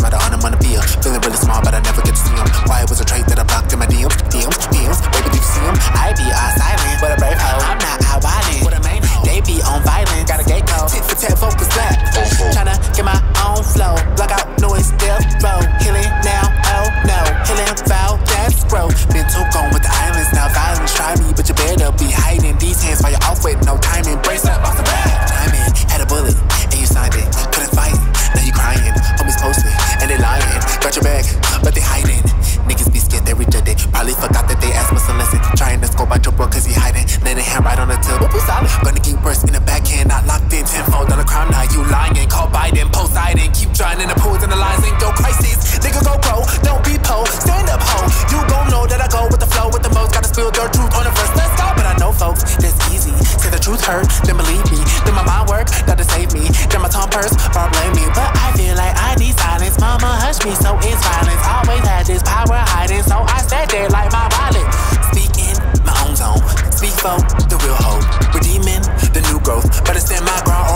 Talking about the on on the field. Feeling really small, but I never get to see him. Why it was a trait that I blocked in my DMs, DMs, DMs. Baby, did you see him? I be all silent. What a brave hoe. I'm not out wildin'. What a main hoe. They be on violent. Got a gate code. Tit for tat, focus lap. Tryna get my own flow. Block out noise, still row. Killing now, oh no. killing foul, that's grow. Mental too gone with the islands, now violence. Try me, but you better be hand right on the tip. Whoop, solid. Gonna keep burst in the backhand, not locked in. Tenfold on the crime, now you lying. Call Biden, post Biden, keep trying in the pools and the lines ain't your crisis. Nigga go pro, don't be po, stand up ho. You gon' know that I go with the flow, with the most. Gotta spill your truth on the first let's go. But I know folks, that's easy. Say the truth hurt, then believe me. Then my mind work, that to save me. Then my tongue purse, the real hope. Redeeming the new growth, better stand my ground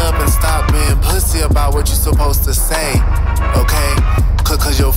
up and stop being pussy about what you're supposed to say, okay? Cause, cause you're